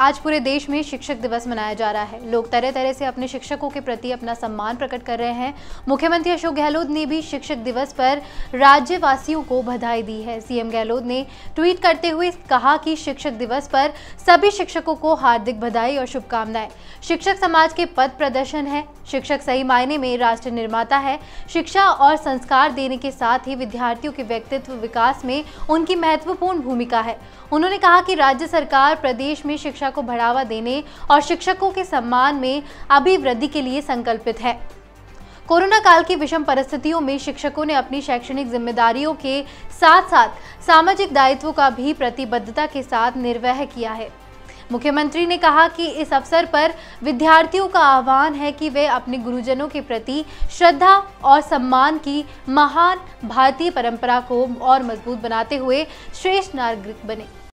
आज पूरे देश में शिक्षक दिवस मनाया जा रहा है। लोग तरह तरह से अपने शिक्षकों के प्रति अपना सम्मान प्रकट कर रहे हैं। मुख्यमंत्री अशोक गहलोत ने भी शिक्षक दिवस पर राज्यवासियों को बधाई दी है। सीएम गहलोत ने ट्वीट करते हुए कहा कि शिक्षक दिवस पर सभी शिक्षकों को हार्दिक बधाई और शुभकामनाएँ। शिक्षक समाज के पद प्रदर्शन है। शिक्षक सही मायने में राष्ट्र निर्माता है। शिक्षा और संस्कार देने के साथ ही विद्यार्थियों के व्यक्तित्व विकास में उनकी महत्वपूर्ण भूमिका है। उन्होंने कहा कि राज्य सरकार प्रदेश में शिक्षा को बढ़ावा देने और शिक्षकों के सम्मान में अभिवृद्धि के लिए संकल्पित है। कोरोना काल की विषम परिस्थितियों में शिक्षकों ने अपनी शैक्षणिक जिम्मेदारियों के साथ साथ सामाजिक दायित्वों का भी प्रतिबद्धता के साथ निर्वह किया है। मुख्यमंत्री ने कहा कि इस अवसर पर विद्यार्थियों का आह्वान है कि वे अपने गुरुजनों के प्रति श्रद्धा और सम्मान की महान भारतीय परंपरा को और मज़बूत बनाते हुए श्रेष्ठ नागरिक बने।